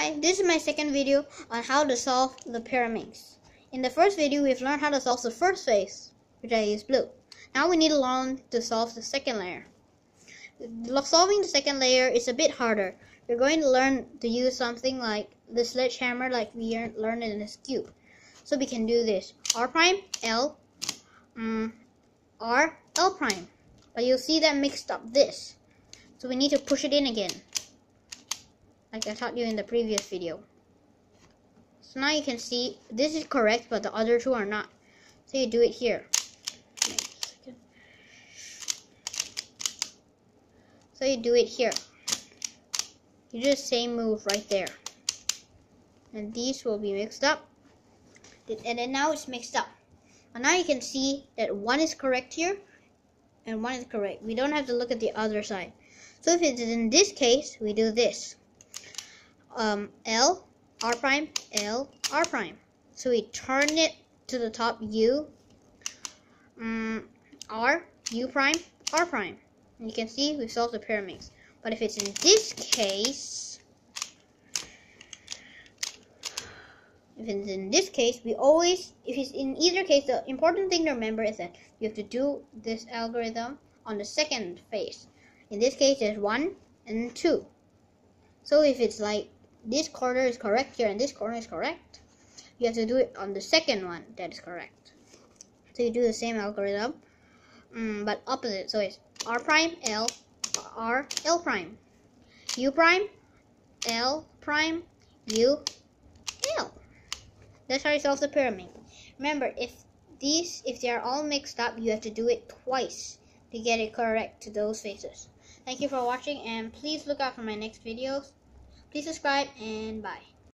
Hi, this is my second video on how to solve the pyraminx. In the first video, we've learned how to solve the first phase, which I use blue. Now we need to learn to solve the second layer. Solving the second layer is a bit harder. We're going to learn to use something like the sledgehammer like we learned in this cube. So we can do this. R prime, L, um, R, L prime. But you'll see that mixed up this. So we need to push it in again like I taught you in the previous video. So now you can see this is correct, but the other two are not. So you do it here. So you do it here. You do the same move right there. And these will be mixed up. And then now it's mixed up. And now you can see that one is correct here and one is correct. We don't have to look at the other side. So if it's in this case, we do this um, L, R prime, L, R prime. So we turn it to the top U, um, R, U prime, R prime. And you can see we solved the pyraminx. But if it's in this case, if it's in this case, we always, if it's in either case, the important thing to remember is that you have to do this algorithm on the second phase. In this case, there's one and two. So if it's like this corner is correct here and this corner is correct, you have to do it on the second one that is correct. So you do the same algorithm, um, but opposite. So it's R prime, L, R, L prime, U prime, L prime, U, L. That's how you solve the pyramid. Remember, if these, if they are all mixed up, you have to do it twice to get it correct to those faces. Thank you for watching and please look out for my next videos. Please subscribe and bye.